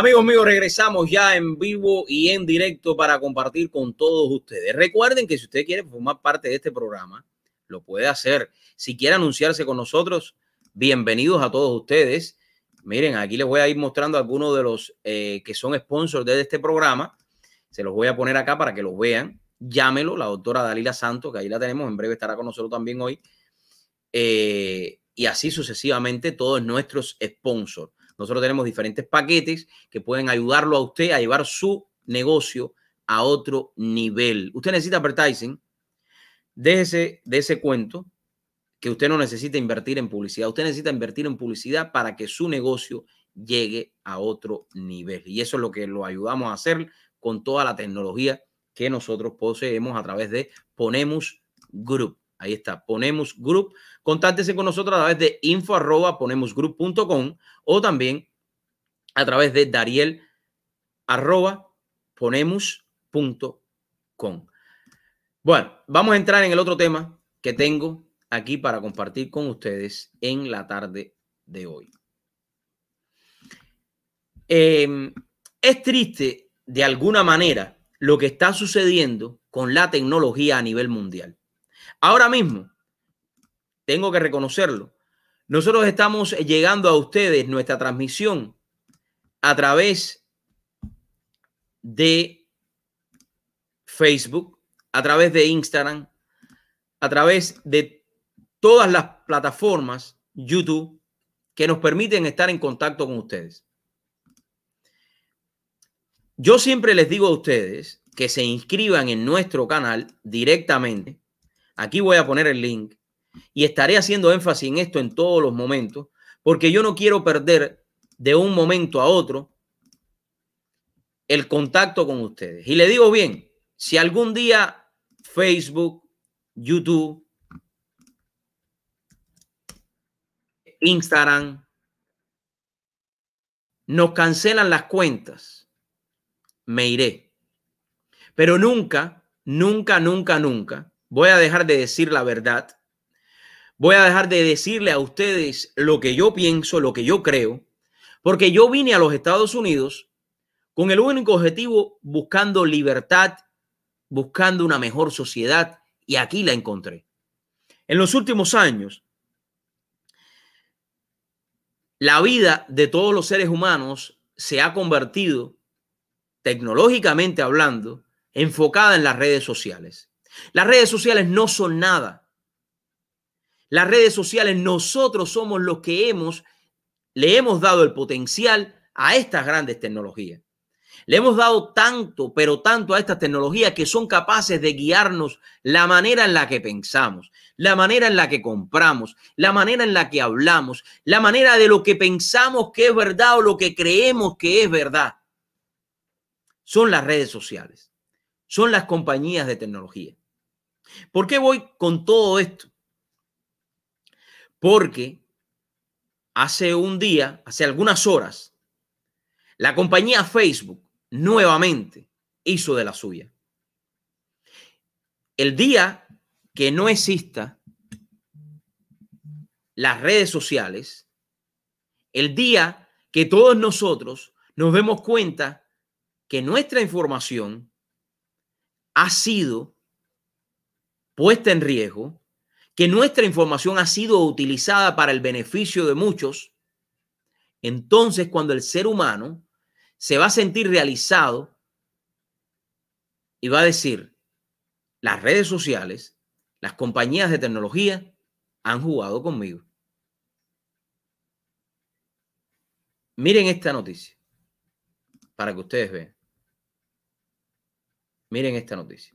Amigos míos, regresamos ya en vivo y en directo para compartir con todos ustedes. Recuerden que si usted quiere formar parte de este programa, lo puede hacer. Si quiere anunciarse con nosotros, bienvenidos a todos ustedes. Miren, aquí les voy a ir mostrando algunos de los eh, que son sponsors de este programa. Se los voy a poner acá para que los vean. Llámelo, la doctora Dalila Santos, que ahí la tenemos. En breve estará con nosotros también hoy. Eh, y así sucesivamente todos nuestros sponsors. Nosotros tenemos diferentes paquetes que pueden ayudarlo a usted a llevar su negocio a otro nivel. Usted necesita advertising, déjese de ese cuento que usted no necesita invertir en publicidad. Usted necesita invertir en publicidad para que su negocio llegue a otro nivel. Y eso es lo que lo ayudamos a hacer con toda la tecnología que nosotros poseemos a través de Ponemos Group. Ahí está, Ponemos Group. Contáctese con nosotros a través de info arroba ponemosgroup.com o también a través de Dariel arroba ponemos.com. Bueno, vamos a entrar en el otro tema que tengo aquí para compartir con ustedes en la tarde de hoy. Em, es triste de alguna manera lo que está sucediendo con la tecnología a nivel mundial. Ahora mismo, tengo que reconocerlo, nosotros estamos llegando a ustedes nuestra transmisión a través de Facebook, a través de Instagram, a través de todas las plataformas, YouTube, que nos permiten estar en contacto con ustedes. Yo siempre les digo a ustedes que se inscriban en nuestro canal directamente. Aquí voy a poner el link y estaré haciendo énfasis en esto en todos los momentos, porque yo no quiero perder de un momento a otro el contacto con ustedes. Y le digo bien, si algún día Facebook, YouTube, Instagram nos cancelan las cuentas, me iré. Pero nunca, nunca, nunca, nunca voy a dejar de decir la verdad Voy a dejar de decirle a ustedes lo que yo pienso, lo que yo creo, porque yo vine a los Estados Unidos con el único objetivo buscando libertad, buscando una mejor sociedad y aquí la encontré. En los últimos años, la vida de todos los seres humanos se ha convertido, tecnológicamente hablando, enfocada en las redes sociales. Las redes sociales no son nada las redes sociales, nosotros somos los que hemos, le hemos dado el potencial a estas grandes tecnologías. Le hemos dado tanto, pero tanto a estas tecnologías que son capaces de guiarnos la manera en la que pensamos, la manera en la que compramos, la manera en la que hablamos, la manera de lo que pensamos que es verdad o lo que creemos que es verdad. Son las redes sociales, son las compañías de tecnología. ¿Por qué voy con todo esto? porque hace un día, hace algunas horas, la compañía Facebook nuevamente hizo de la suya. El día que no exista las redes sociales, el día que todos nosotros nos demos cuenta que nuestra información ha sido puesta en riesgo, que nuestra información ha sido utilizada para el beneficio de muchos, entonces cuando el ser humano se va a sentir realizado y va a decir, las redes sociales, las compañías de tecnología han jugado conmigo. Miren esta noticia para que ustedes vean. Miren esta noticia.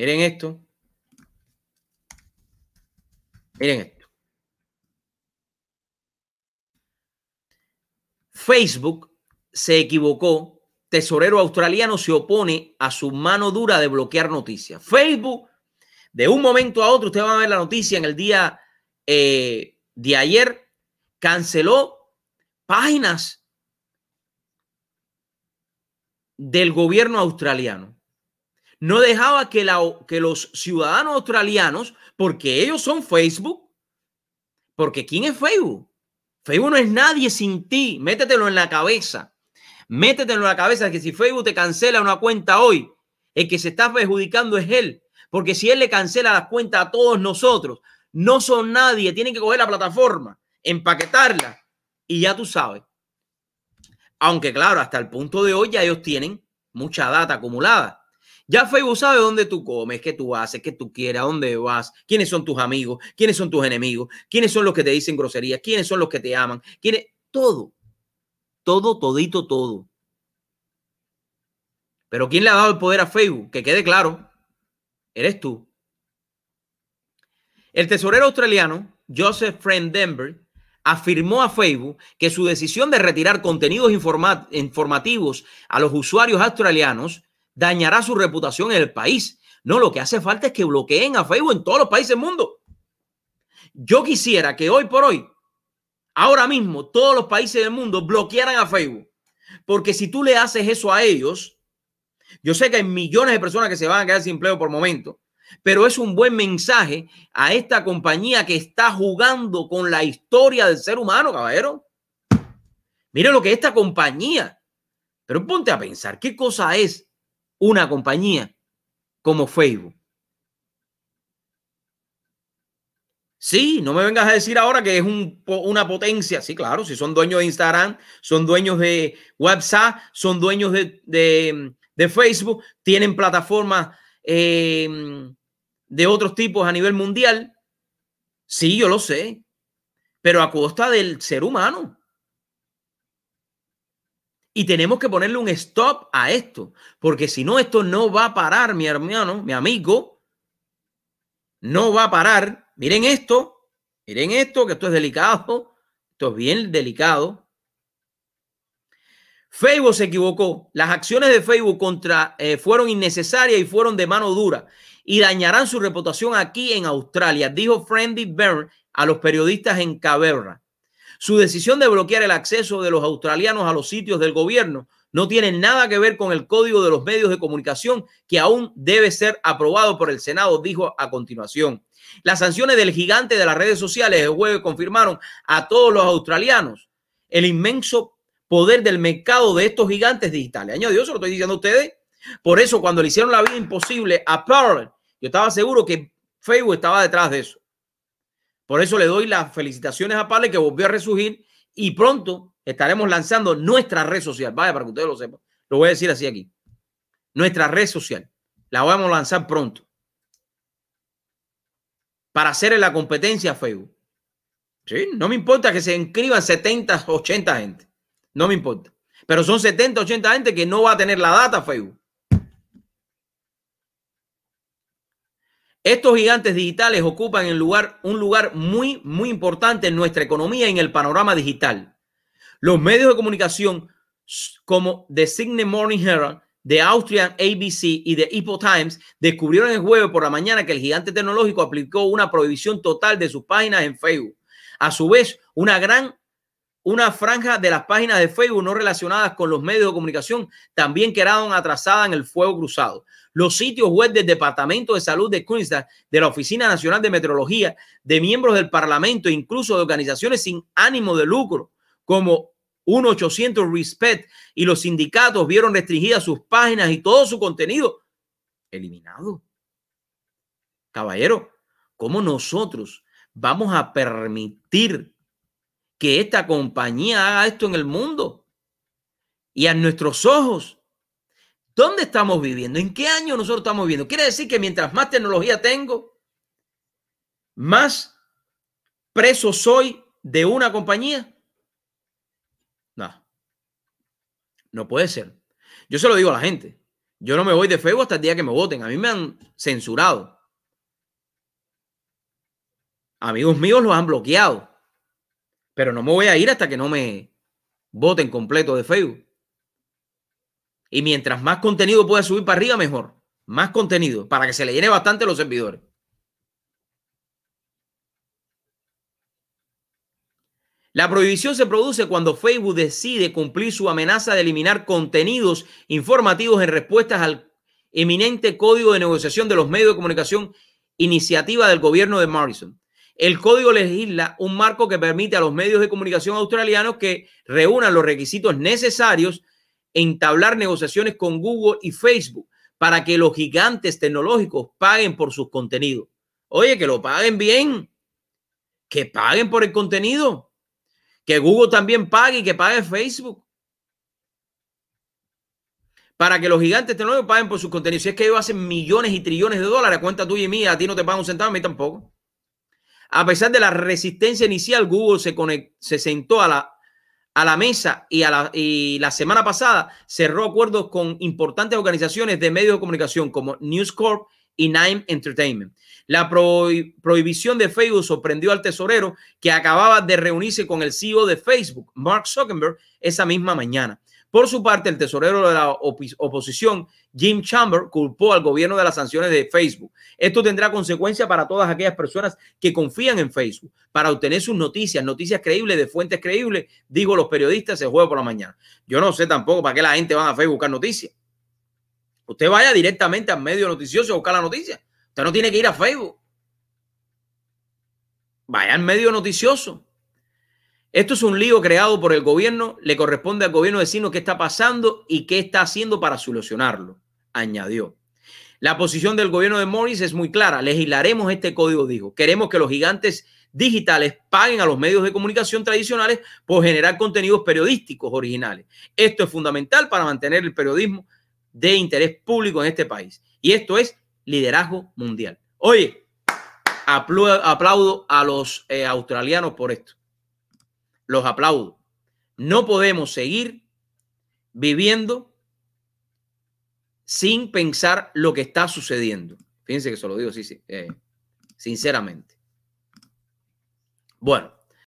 Miren esto. Miren esto. Facebook se equivocó. Tesorero australiano se opone a su mano dura de bloquear noticias. Facebook, de un momento a otro, usted va a ver la noticia en el día eh, de ayer, canceló páginas del gobierno australiano. No dejaba que, la, que los ciudadanos australianos porque ellos son Facebook. Porque ¿quién es Facebook? Facebook no es nadie sin ti. Métetelo en la cabeza. Métetelo en la cabeza que si Facebook te cancela una cuenta hoy, el que se está perjudicando es él. Porque si él le cancela las cuentas a todos nosotros, no son nadie. Tienen que coger la plataforma, empaquetarla y ya tú sabes. Aunque claro, hasta el punto de hoy ya ellos tienen mucha data acumulada. Ya Facebook sabe dónde tú comes, qué tú haces, qué tú quieres, a dónde vas, quiénes son tus amigos, quiénes son tus enemigos, quiénes son los que te dicen groserías, quiénes son los que te aman, quiénes, todo, todo, todito, todo. Pero ¿quién le ha dado el poder a Facebook? Que quede claro, eres tú. El tesorero australiano Joseph Denver afirmó a Facebook que su decisión de retirar contenidos informativos a los usuarios australianos dañará su reputación en el país. No, lo que hace falta es que bloqueen a Facebook en todos los países del mundo. Yo quisiera que hoy por hoy, ahora mismo, todos los países del mundo bloquearan a Facebook. Porque si tú le haces eso a ellos, yo sé que hay millones de personas que se van a quedar sin empleo por momento, pero es un buen mensaje a esta compañía que está jugando con la historia del ser humano, caballero. Mire lo que esta compañía, pero ponte a pensar, ¿qué cosa es una compañía como Facebook. Sí, no me vengas a decir ahora que es una potencia. Sí, claro, si son dueños de Instagram, son dueños de WhatsApp, son dueños de, Facebook, tienen plataformas em, de otros tipos a nivel mundial. Sí, yo lo sé, pero a costa del ser humano. Y tenemos que ponerle un stop a esto, porque si no, esto no va a parar, mi hermano, mi amigo. No va a parar. Miren esto, miren esto, que esto es delicado. Esto es bien delicado. Facebook se equivocó. Las acciones de Facebook contra eh, fueron innecesarias y fueron de mano dura y dañarán su reputación aquí en Australia, dijo Friendly Byrne a los periodistas en Caberra. Su decisión de bloquear el acceso de los australianos a los sitios del gobierno no tiene nada que ver con el código de los medios de comunicación que aún debe ser aprobado por el Senado, dijo a continuación. Las sanciones del gigante de las redes sociales el jueves confirmaron a todos los australianos el inmenso poder del mercado de estos gigantes digitales. Año Dios, se lo estoy diciendo a ustedes. Por eso, cuando le hicieron la vida imposible a Pearl, yo estaba seguro que Facebook estaba detrás de eso. Por eso le doy las felicitaciones a Pale que volvió a resurgir y pronto estaremos lanzando nuestra red social. Vaya, para que ustedes lo sepan. Lo voy a decir así aquí. Nuestra red social. La vamos a lanzar pronto. Para hacer la competencia a Facebook. Sí, no me importa que se inscriban 70, 80 gente. No me importa. Pero son 70, 80 gente que no va a tener la data Facebook. Estos gigantes digitales ocupan lugar, un lugar muy, muy importante en nuestra economía y en el panorama digital. Los medios de comunicación como The Sydney Morning Herald, The Austrian ABC y The Epoch Times descubrieron el jueves por la mañana que el gigante tecnológico aplicó una prohibición total de sus páginas en Facebook. A su vez, una gran una franja de las páginas de Facebook no relacionadas con los medios de comunicación también quedaron atrasadas en el fuego cruzado. Los sitios web del Departamento de Salud de Queensland, de la Oficina Nacional de Meteorología, de miembros del Parlamento e incluso de organizaciones sin ánimo de lucro, como 1800 Respect y los sindicatos vieron restringidas sus páginas y todo su contenido eliminado. Caballero, ¿cómo nosotros vamos a permitir que esta compañía haga esto en el mundo? Y a nuestros ojos ¿Dónde estamos viviendo? ¿En qué año nosotros estamos viviendo? Quiere decir que mientras más tecnología tengo, más preso soy de una compañía. No, no puede ser. Yo se lo digo a la gente. Yo no me voy de Facebook hasta el día que me voten. A mí me han censurado. Amigos míos los han bloqueado. Pero no me voy a ir hasta que no me voten completo de Facebook. Y mientras más contenido pueda subir para arriba, mejor. Más contenido, para que se le llene bastante los servidores. La prohibición se produce cuando Facebook decide cumplir su amenaza de eliminar contenidos informativos en respuestas al eminente código de negociación de los medios de comunicación, iniciativa del gobierno de Morrison. El código legisla un marco que permite a los medios de comunicación australianos que reúnan los requisitos necesarios entablar negociaciones con Google y Facebook para que los gigantes tecnológicos paguen por sus contenidos. Oye, que lo paguen bien, que paguen por el contenido, que Google también pague y que pague Facebook. Para que los gigantes tecnológicos paguen por sus contenidos. Si es que ellos hacen millones y trillones de dólares, cuenta tuya y mía, a ti no te pagan un centavo, a mí tampoco. A pesar de la resistencia inicial, Google se, se sentó a la a la mesa y, a la, y la semana pasada cerró acuerdos con importantes organizaciones de medios de comunicación como News Corp y Nine Entertainment. La prohibición de Facebook sorprendió al tesorero que acababa de reunirse con el CEO de Facebook, Mark Zuckerberg, esa misma mañana. Por su parte, el tesorero de la oposición, Jim Chamber, culpó al gobierno de las sanciones de Facebook. Esto tendrá consecuencias para todas aquellas personas que confían en Facebook para obtener sus noticias, noticias creíbles de fuentes creíbles, digo los periodistas el jueves por la mañana. Yo no sé tampoco para qué la gente va a Facebook a buscar noticias. Usted vaya directamente al medio noticioso a buscar la noticia. Usted no tiene que ir a Facebook. Vaya al medio noticioso. Esto es un lío creado por el gobierno. Le corresponde al gobierno decirnos qué está pasando y qué está haciendo para solucionarlo, añadió. La posición del gobierno de Morris es muy clara. Legislaremos este código, dijo. Queremos que los gigantes digitales paguen a los medios de comunicación tradicionales por generar contenidos periodísticos originales. Esto es fundamental para mantener el periodismo de interés público en este país. Y esto es liderazgo mundial. Oye, aplaudo a los eh, australianos por esto los aplaudo. No podemos seguir viviendo sin pensar lo que está sucediendo. Fíjense que se lo digo sí, eh, sinceramente. Bueno,